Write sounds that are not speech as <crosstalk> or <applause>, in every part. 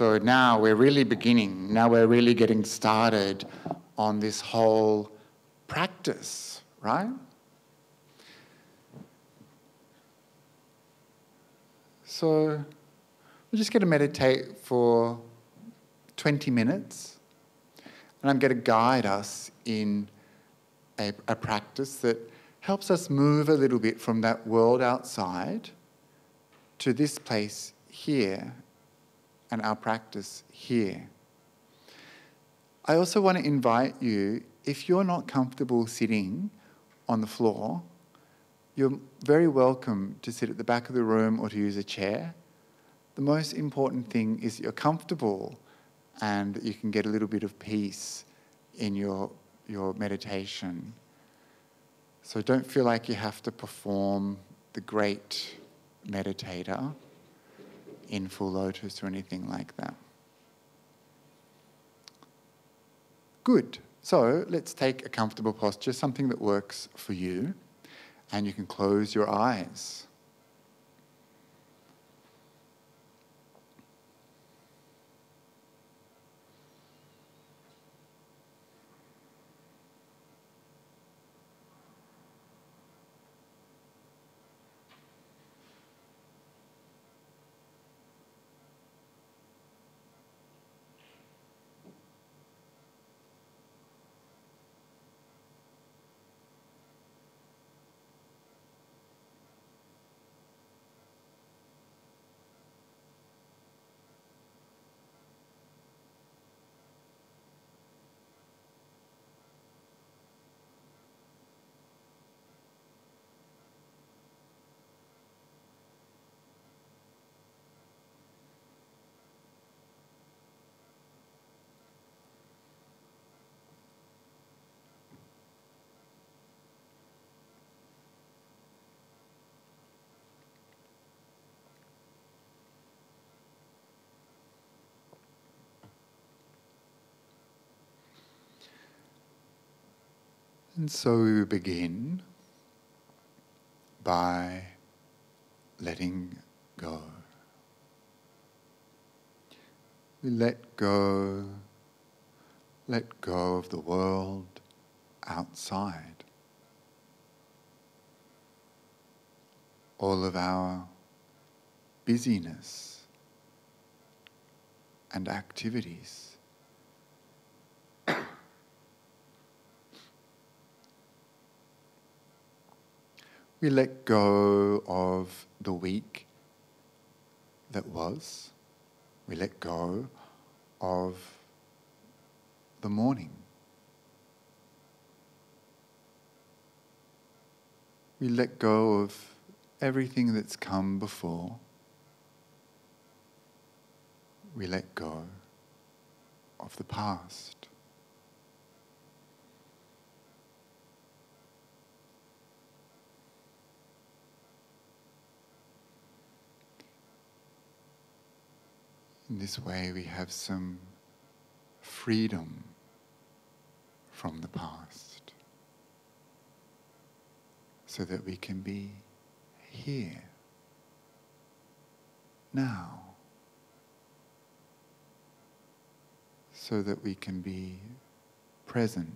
So now we're really beginning. Now we're really getting started on this whole practice, right? So we're just going to meditate for 20 minutes. And I'm going to guide us in a, a, practice that helps us move a little bit from that world outside to this place here and our practice here. I also want to invite you, if you're not comfortable sitting on the floor, you're very welcome to sit at the back of the room or to use a chair. The most important thing is that you're comfortable and that you can get a little bit of peace in your, your meditation. So don't feel like you have to perform the great meditator in full lotus or anything like that. Good. So let's take a comfortable posture, something that works for you, and you can close your eyes. And so we begin by letting go. We let go, let go of the world outside. All of our busyness and activities. We let go of the week that was. We let go of the morning. We let go of everything that's come before. We let go of the past. In this way, we have some freedom from the past so that we can be here, now, so that we can be present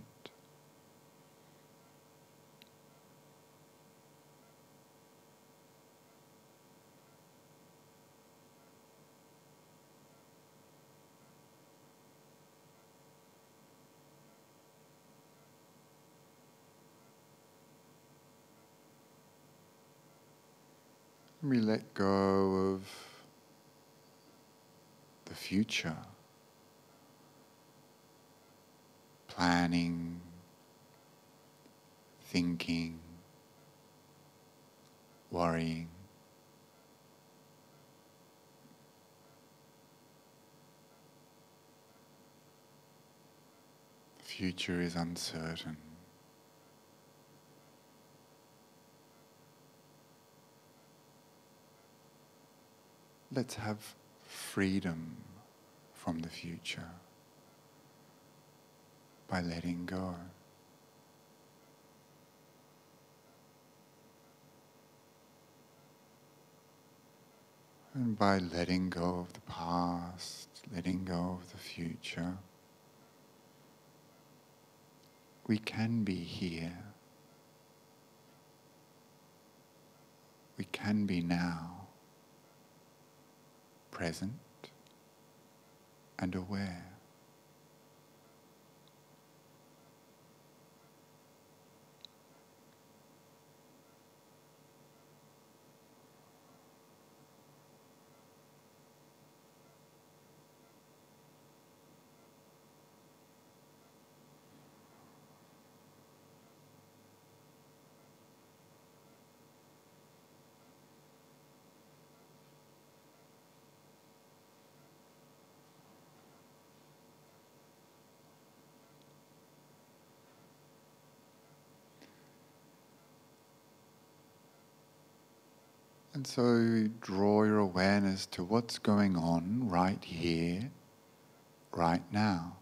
We let go of the future, planning, thinking, worrying. The future is uncertain. Let's have freedom from the future by letting go. And by letting go of the past, letting go of the future. We can be here. We can be now, present and aware. And so draw your awareness to what's going on right here, right now.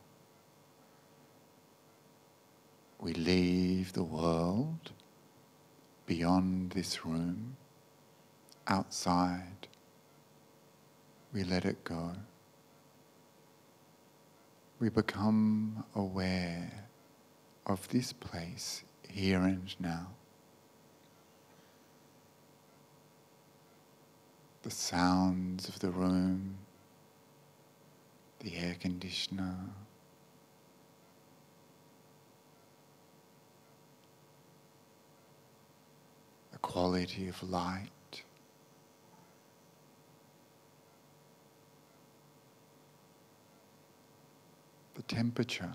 We leave the world beyond this room, outside. We let it go. We become aware of this place here and now. The sounds of the room, the air conditioner. The quality of light. The temperature.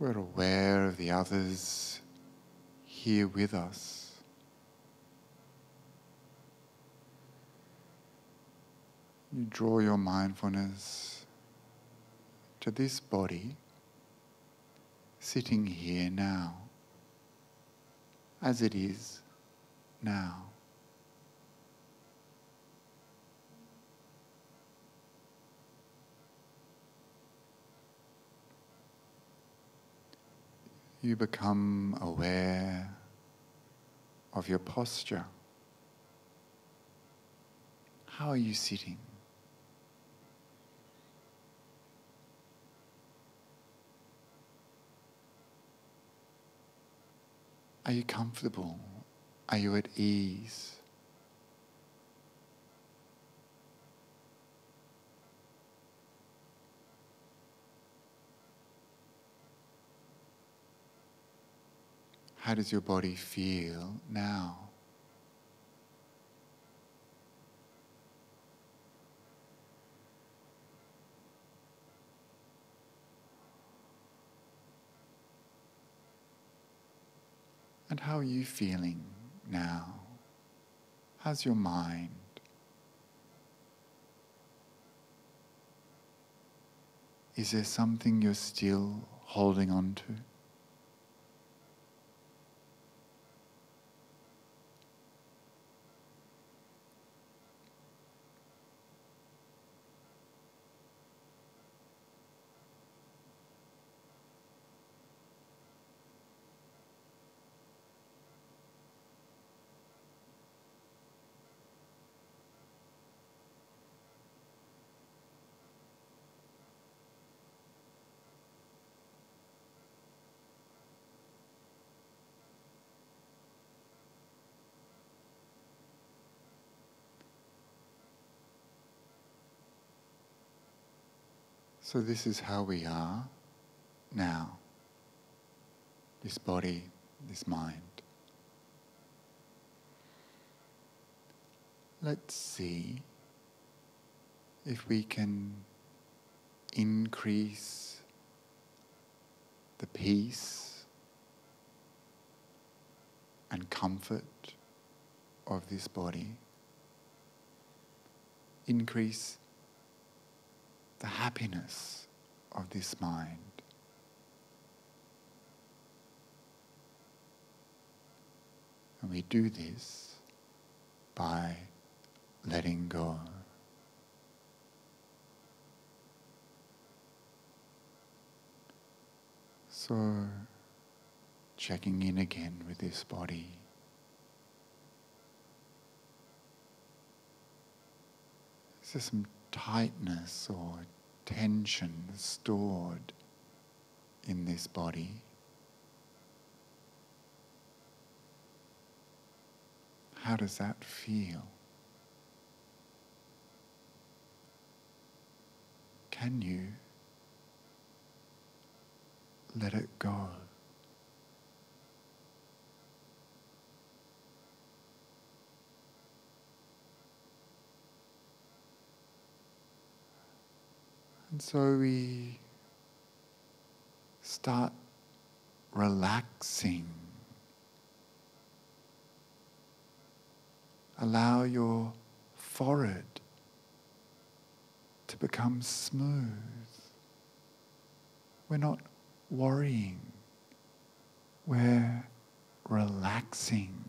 We're aware of the others here with us. You draw your mindfulness to this body sitting here now, as it is now. You become aware of your posture. How are you sitting? Are you comfortable? Are you at ease? How does your body feel now? And how are you feeling now? How's your mind? Is there something you're still holding on to? So, this is how we are now this body, this mind. Let's see if we can increase the peace and comfort of this body. Increase the happiness of this mind. And we do this by letting go. So, checking in again with this body. Is there some tightness or tension stored in this body? How does that feel? Can you let it go? And so we start relaxing. Allow your forehead to become smooth. We're not worrying, we're relaxing.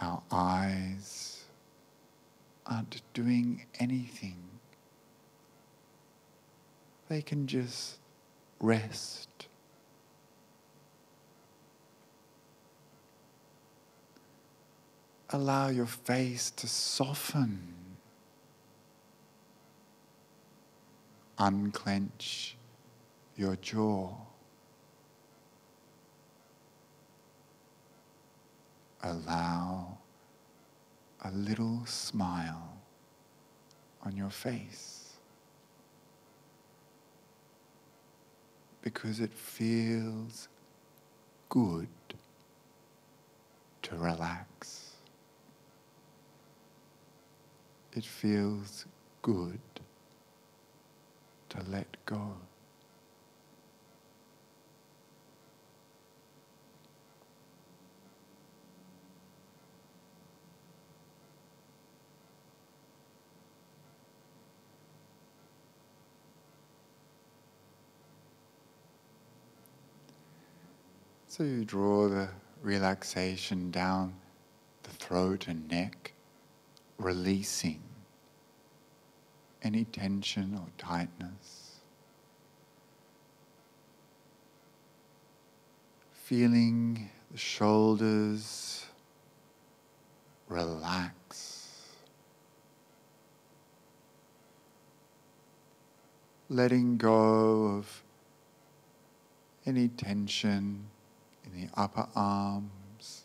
Our eyes aren't doing anything. They can just rest. Allow your face to soften. Unclench your jaw. Allow a little smile on your face because it feels good to relax. It feels good to let go. So you draw the relaxation down the throat and neck, releasing any tension or tightness. Feeling the shoulders relax. Letting go of any tension the upper arms,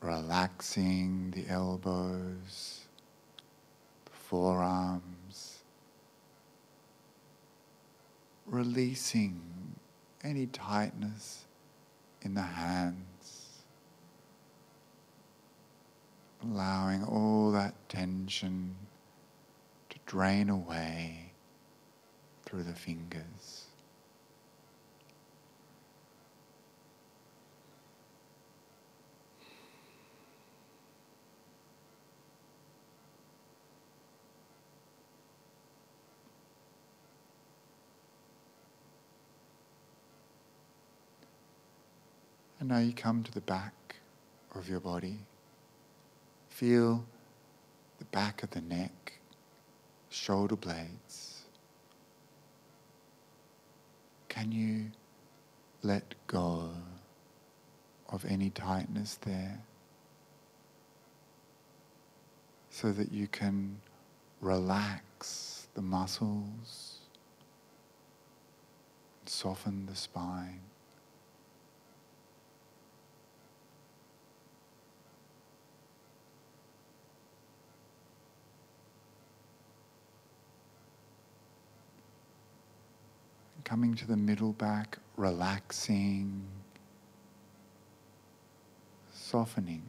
relaxing the elbows, the forearms, releasing any tightness in the hands, allowing all that tension to drain away through the fingers. And now you come to the back of your body. Feel the back of the neck, shoulder blades. Can you let go of any tightness there so that you can relax the muscles, soften the spine? Coming to the middle back, relaxing, softening.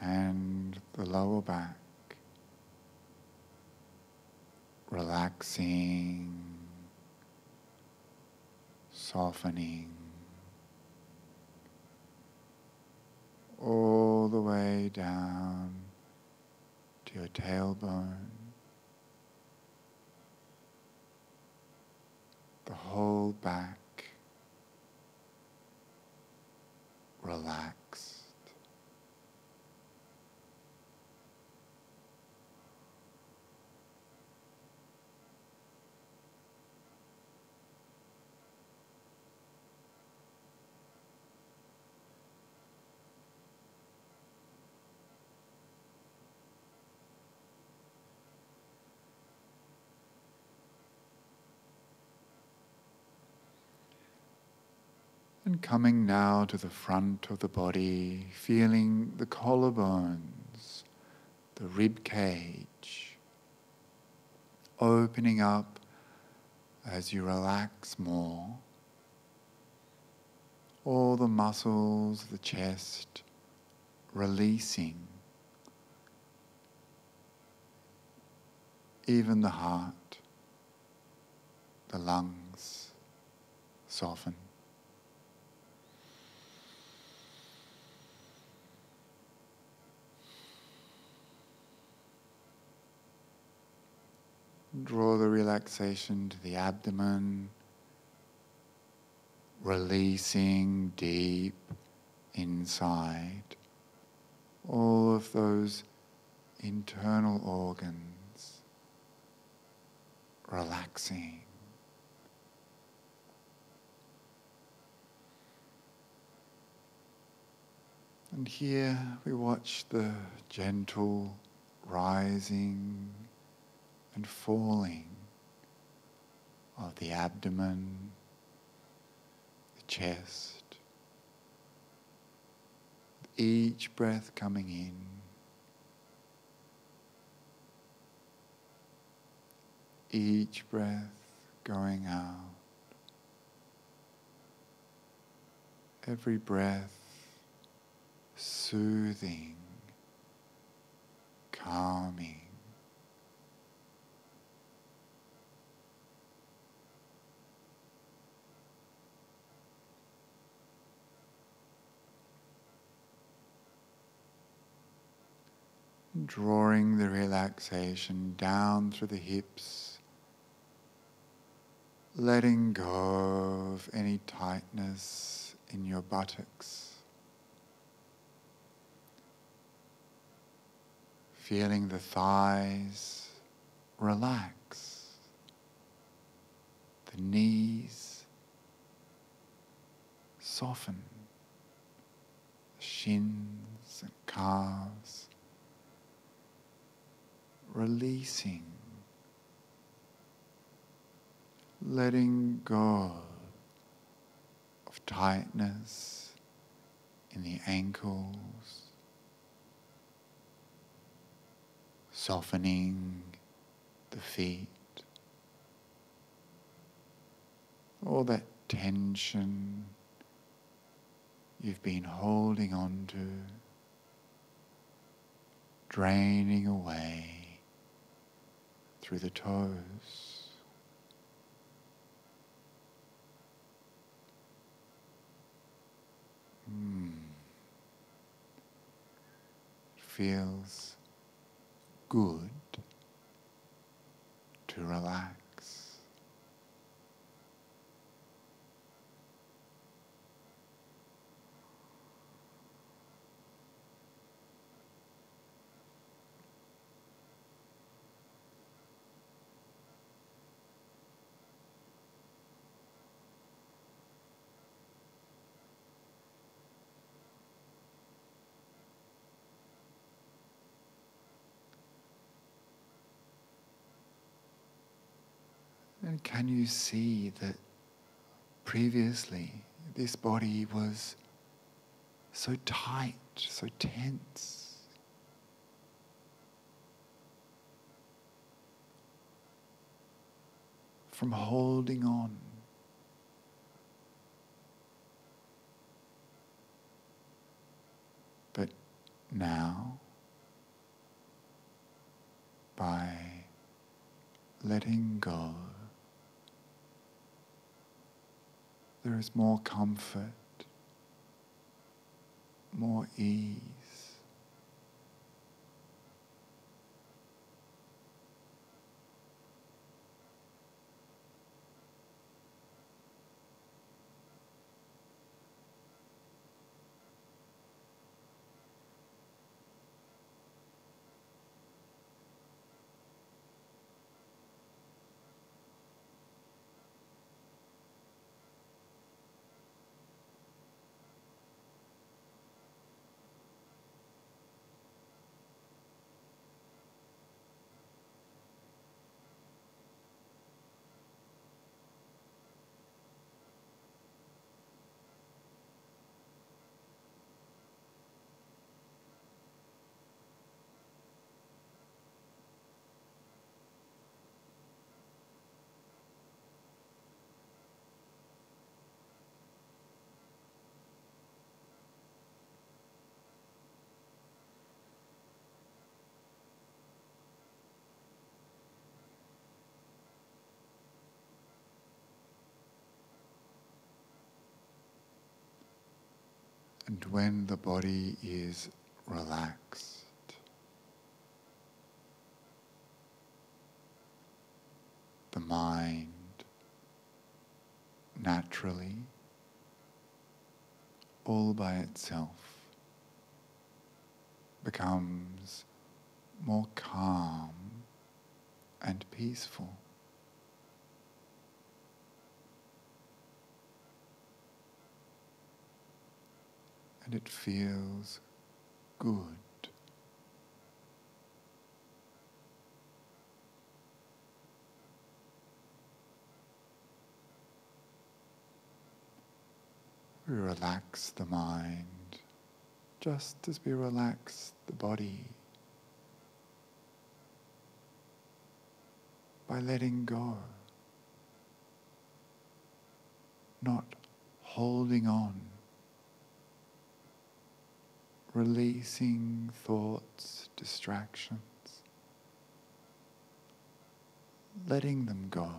And the lower back, relaxing, softening. All the way down to your tailbone, the whole back relaxed. And coming now to the front of the body, feeling the collarbones, the rib cage, opening up as you relax more. All the muscles the chest releasing, even the heart, the lungs soften. Draw the relaxation to the abdomen, releasing deep inside all of those internal organs, relaxing. And here we watch the gentle rising and falling of the abdomen, the chest. Each breath coming in, each breath going out. Every breath soothing, calming. Drawing the relaxation down through the hips, letting go of any tightness in your buttocks. Feeling the thighs relax, the knees soften, the shins and calves releasing, letting go of tightness in the ankles, softening the feet, all that tension you've been holding on to, draining away through the toes. Mm. Feels good to relax. And can you see that previously this body was so tight, so tense? From holding on. But now, by letting go, there is more comfort, more ease. When the body is relaxed, the mind naturally, all by itself, becomes more calm and peaceful. And it feels good. We relax the mind just as we relax the body by letting go, not holding on, releasing thoughts, distractions, letting them go.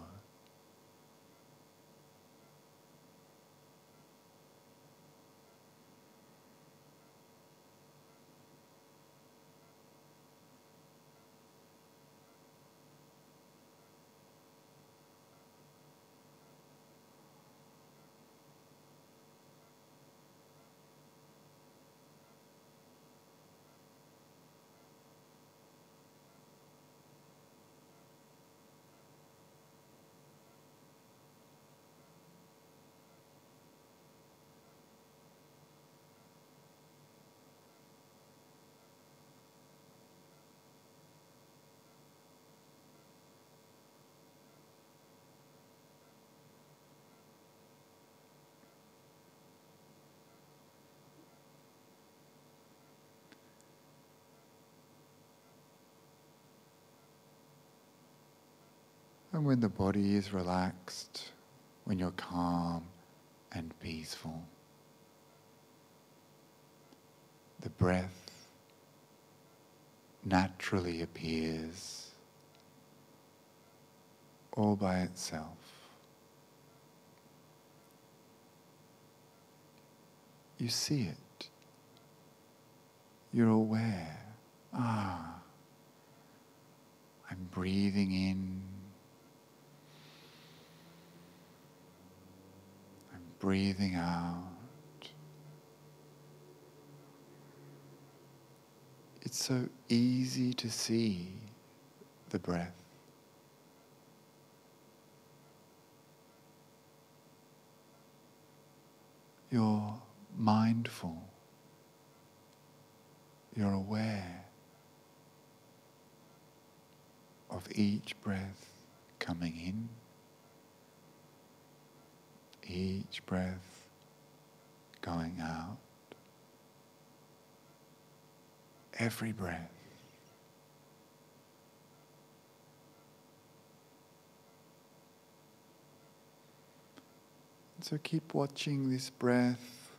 And when the body is relaxed, when you're calm and peaceful, the breath naturally appears all by itself. You see it. You're aware. Ah, I'm breathing in breathing out. It's so easy to see the breath. You're mindful. You're aware of each breath coming in each breath going out. Every breath. So keep watching this breath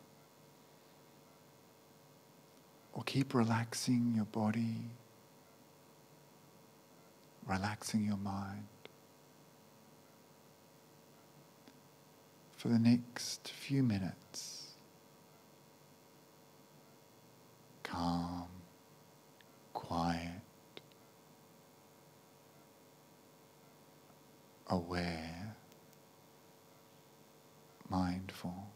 or keep relaxing your body, relaxing your mind. For the next few minutes. Calm, quiet, aware, mindful.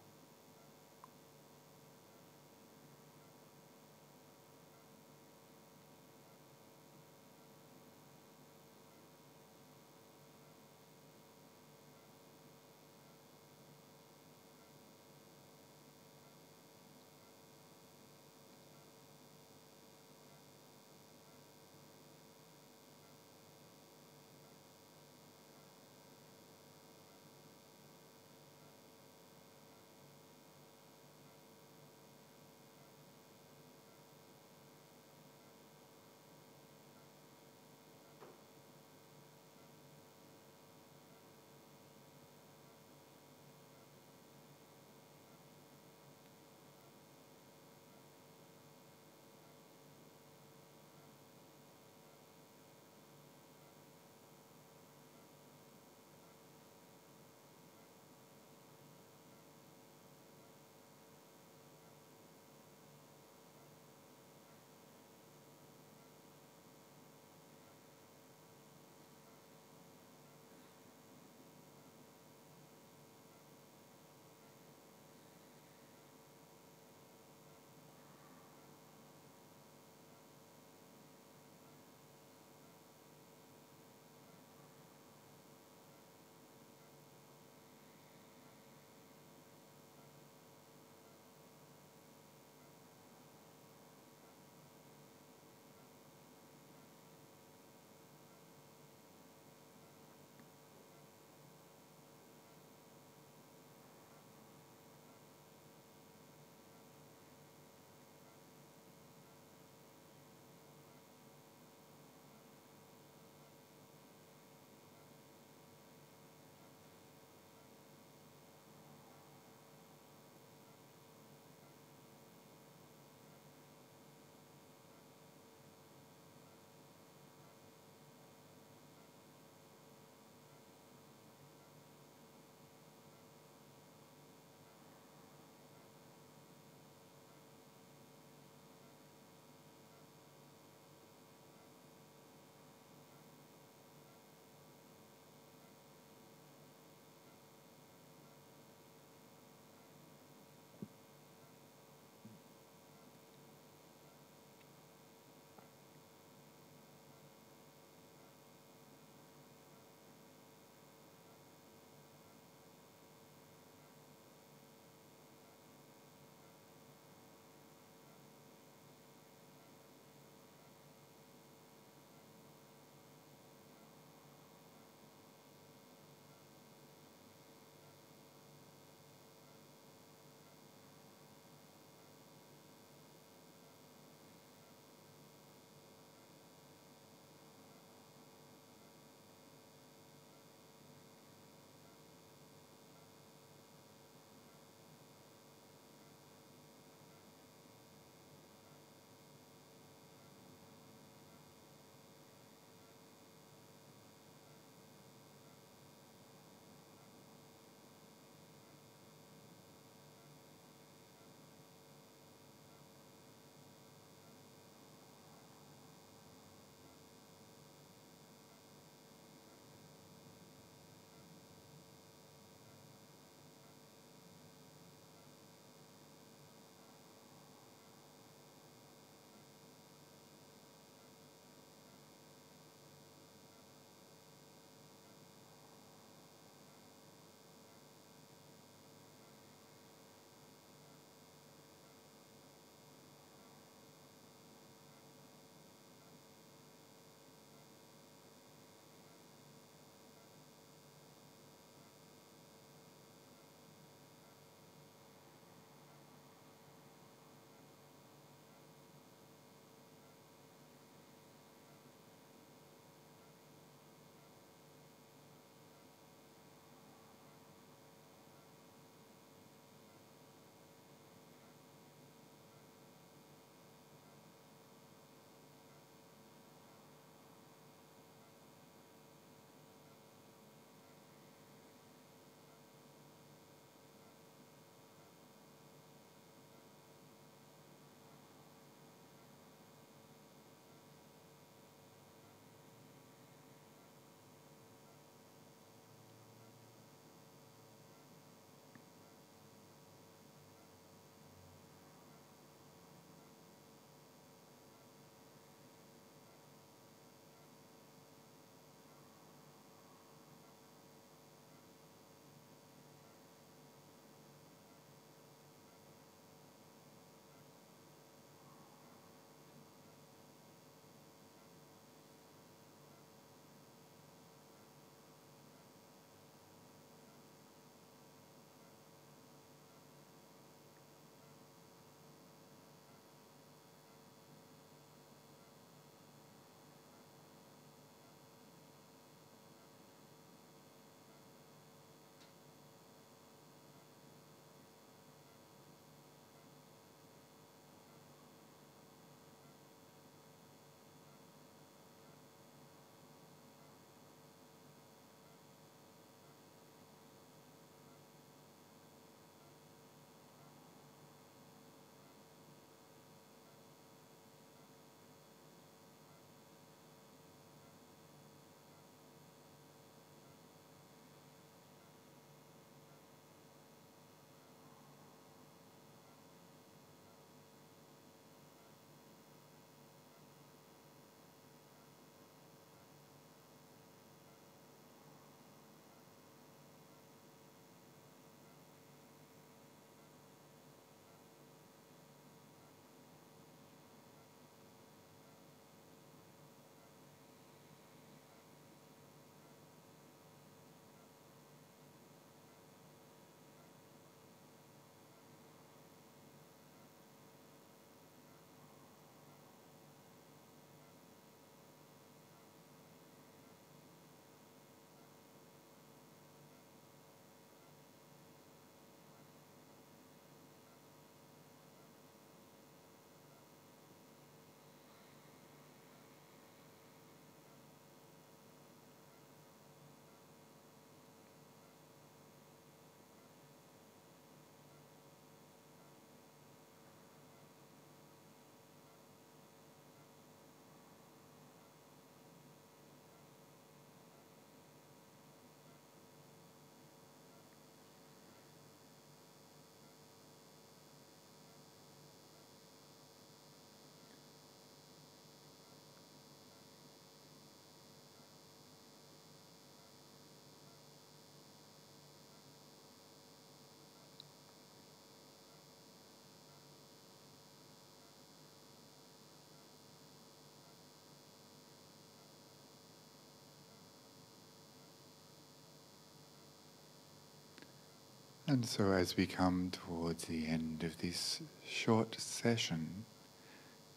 And so, as we come towards the end of this short session,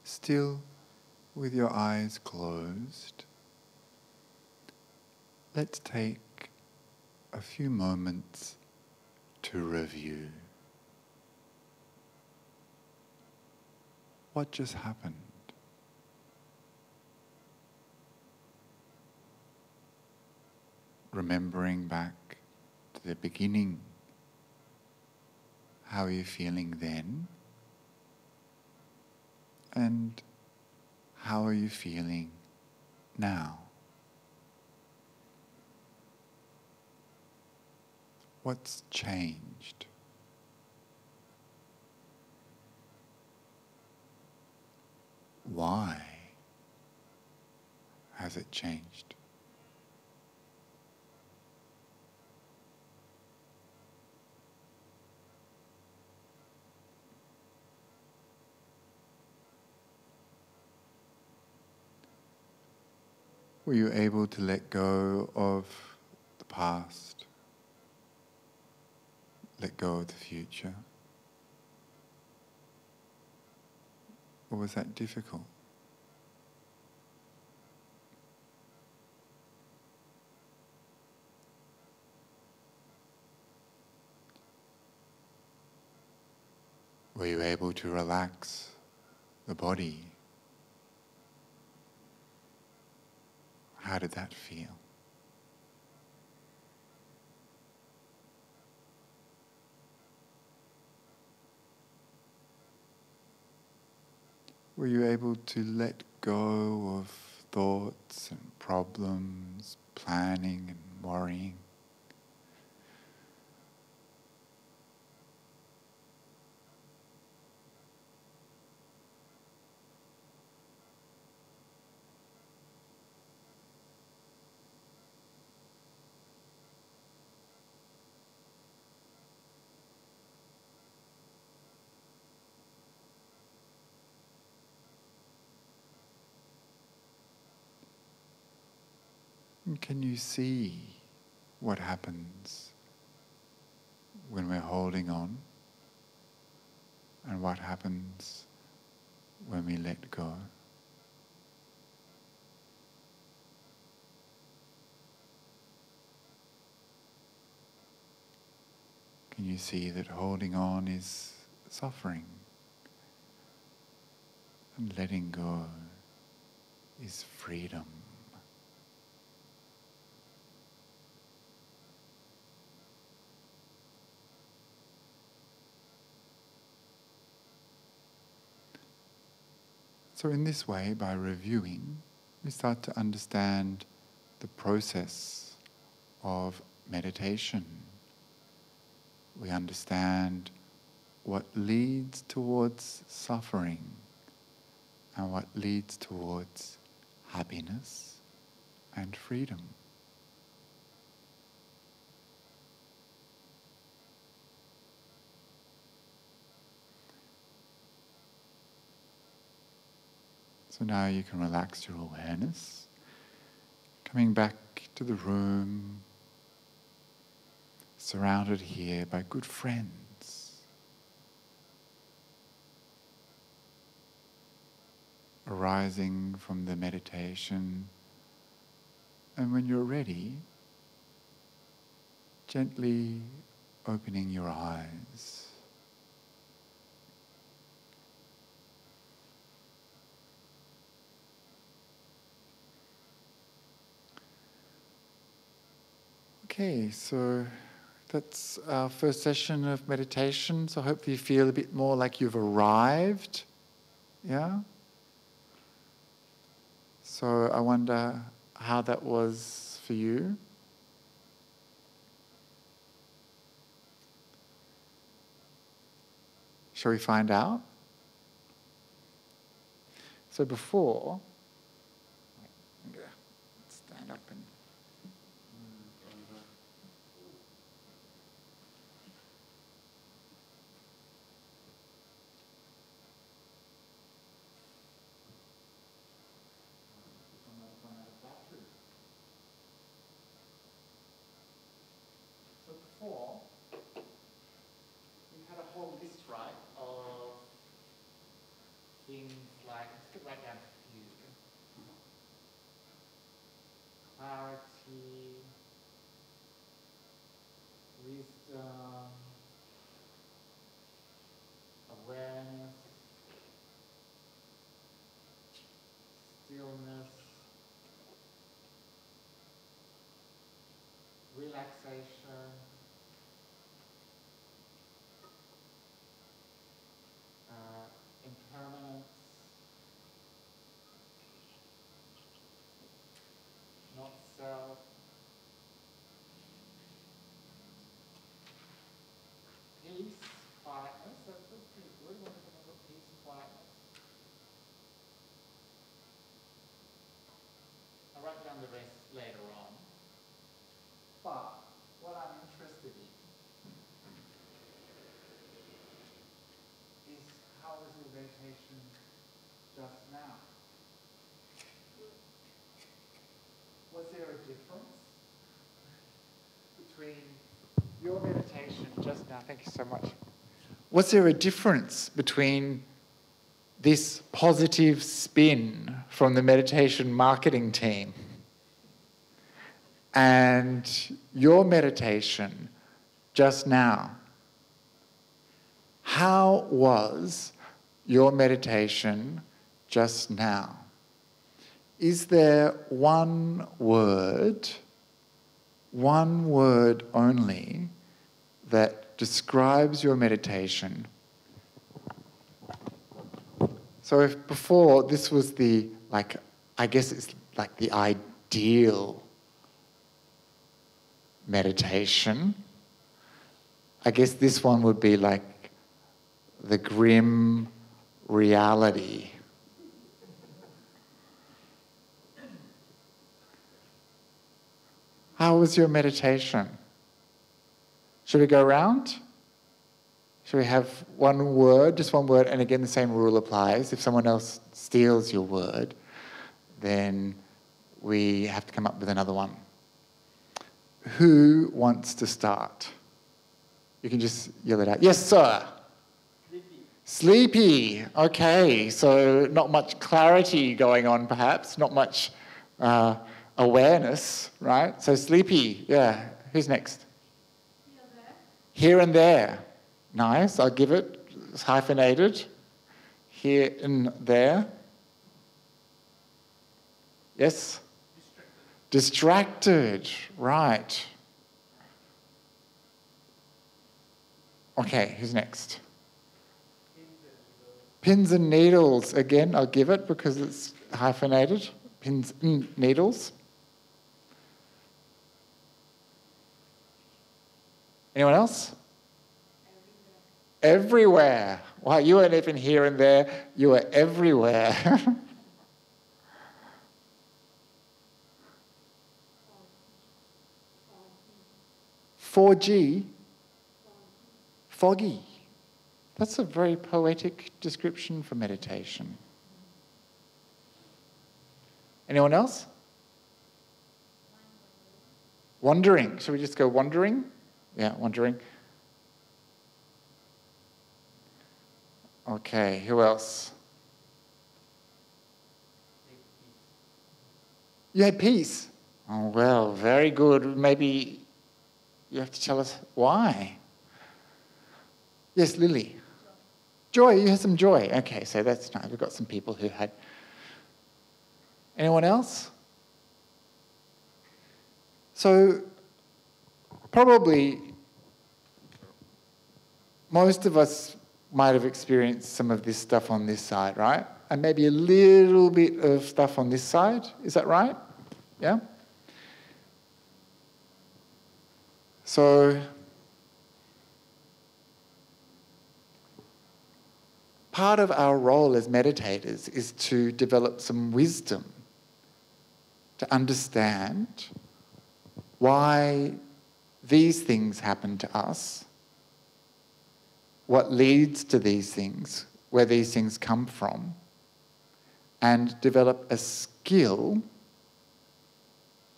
still with your eyes closed, let's take a few moments to review. What just happened? Remembering back to the beginning how are you feeling then? And how are you feeling now? What's changed? Why has it changed? Were you able to let go of the past? Let go of the future? Or was that difficult? Were you able to relax the body? How did that feel? Were you able to let go of thoughts and problems, planning and worrying? And can you see what happens when we're holding on and what happens when we let go? Can you see that holding on is suffering and letting go is freedom? So, in this way, by reviewing, we start to understand the process of meditation. We understand what leads towards suffering and what leads towards happiness and freedom. So now you can relax your awareness, coming back to the room, surrounded here by good friends. Arising from the meditation, and when you're ready, gently opening your eyes. Okay, so that's our first session of meditation. So hopefully you feel a bit more like you've arrived. Yeah? So I wonder how that was for you. Shall we find out? So before, stand up and So before, could down a few. Clarity, wisdom, awareness, stillness, relaxation, uh, impermanence, not self, peace, quietness, that's that's pretty good. What is another peace, quietness? I'll write down the rest later on. But what I'm interested in is how was your meditation just now? Was there a difference between your meditation just now? Thank you so much. Was there a difference between this positive spin from the meditation marketing team and your meditation just now? How was your meditation just now? Is there one word, one word only, that describes your meditation? So, if before this was the, like, I guess it's like the ideal meditation, I guess this one would be like the grim reality. How was your meditation? Should we go around? Should we have one word, just one word, and again the same rule applies. If someone else steals your word, then we have to come up with another one. Who wants to start? You can just yell it out. Yes, sir. Sleepy. Sleepy. Okay, so not much clarity going on, perhaps, not much uh, awareness, right? So sleepy. Yeah. Who's next? Here and there. Nice. I'll give it. It's hyphenated. Here and there. Yes? Distracted. Right. Okay, who's next? Pins and needles. Again, I'll give it because it's hyphenated. Pins and needles. Anyone else? Everywhere. Wow, you weren't even here and there, you were everywhere. <laughs> 4G, foggy. That's a very poetic description for meditation. Anyone else? Wandering. Should we just go wandering? Yeah, wandering. Okay, who else? You had peace. Oh, well, very good. Maybe you have to tell us why. Yes, Lily. Joy, you had some joy. Okay, so that's nice. We've got some people who had. Anyone else? So, probably most of us might have experienced some of this stuff on this side, right? And maybe a little bit of stuff on this side. Is that right? Yeah? So, part of our role as meditators is to develop some wisdom, to understand why these things happen to us, what leads to these things, where these things come from, and develop a skill,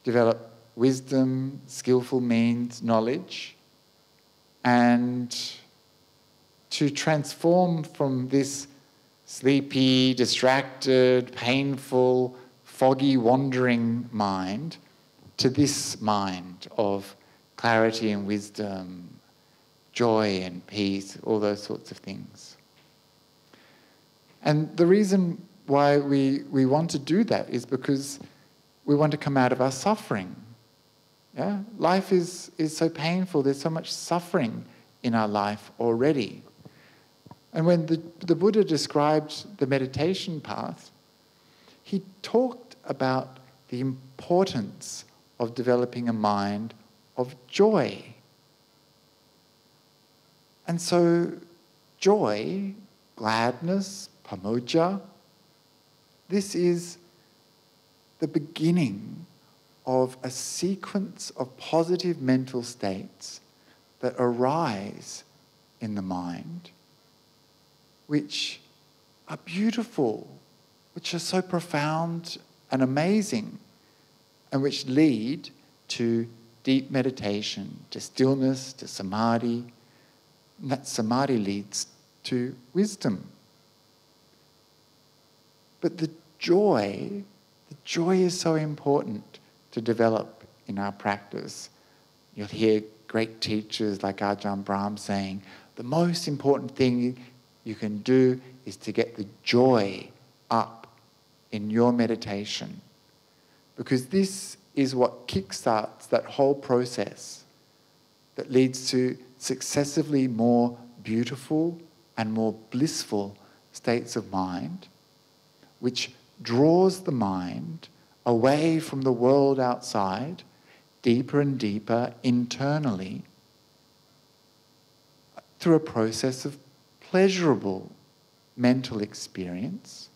develop wisdom, skillful means, knowledge, and to transform from this sleepy, distracted, painful, foggy, wandering mind to this mind of clarity and wisdom, joy and peace, all those sorts of things. And the reason why we, we want to do that is because we want to come out of our suffering. Yeah? Life is, is so painful, there's so much suffering in our life already. And when the, the Buddha described the meditation path, he talked about the importance of developing a mind of joy. And so, joy, gladness, pamojja, this is the beginning of a sequence of positive mental states that arise in the mind, which are beautiful, which are so profound and amazing, and which lead to deep meditation, to stillness, to samadhi. And that samadhi leads to wisdom. But the joy, the joy is so important to develop in our practice. You'll hear great teachers like Ajahn Brahm saying, the most important thing you can do is to get the joy up in your meditation. Because this is what kickstarts that whole process that leads to successively more beautiful and more blissful states of mind, which draws the mind away from the world outside, deeper and deeper internally, through a process of pleasurable mental experience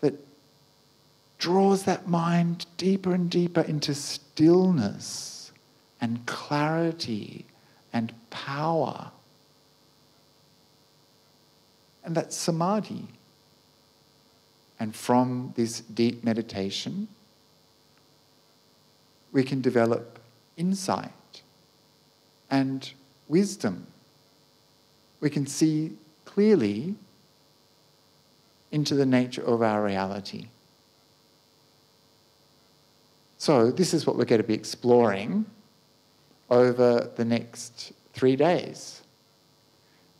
that draws that mind deeper and deeper into stillness and clarity and power. And that's samadhi. And from this deep meditation, we can develop insight and wisdom. We can see clearly into the nature of our reality. So, this is what we're going to be exploring over the next three days.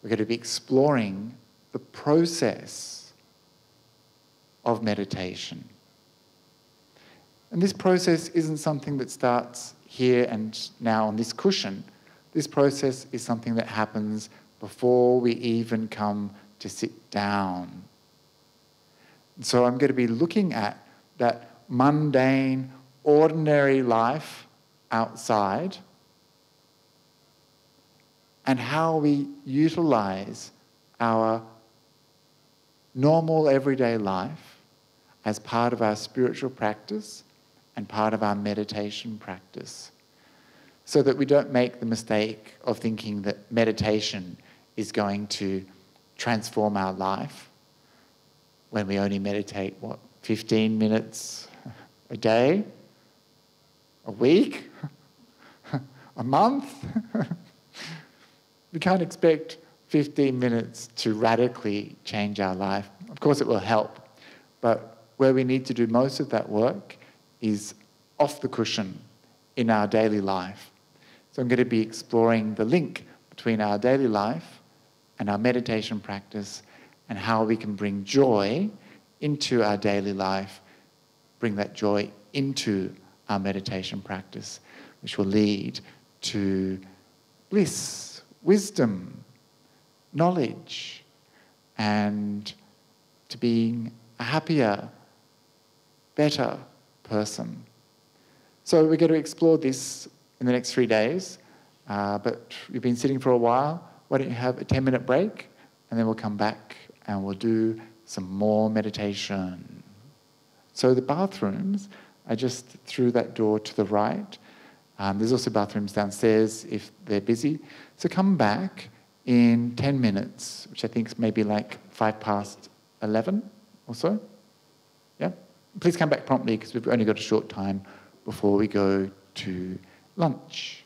We're going to be exploring the process of meditation. And this process isn't something that starts here and now on this cushion. This process is something that happens before we even come to sit down. So I'm going to be looking at that mundane, ordinary life outside and how we utilize our normal everyday life as part of our spiritual practice and part of our meditation practice. So that we don't make the mistake of thinking that meditation is going to transform our life when we only meditate, what, 15 minutes a day, a week, <laughs> a month. <laughs> we can't expect 15 minutes to radically change our life. Of course, it will help, but where we need to do most of that work is off the cushion in our daily life. So I'm going to be exploring the link between our daily life and our meditation practice and how we can bring joy into our daily life, bring that joy into our meditation practice, which will lead to bliss, wisdom, knowledge, and to being a happier, better person. So we're going to explore this in the next three days, uh, but we've been sitting for a while. Why don't you have a 10 minute break and then we'll come back and we'll do some more meditation. So the bathrooms are just through that door to the right. Um, there's also bathrooms downstairs if they're busy. So come back in 10 minutes, which I think is maybe like five past 11 or so Yeah? please come back promptly because we've only got a short time before we go to lunch.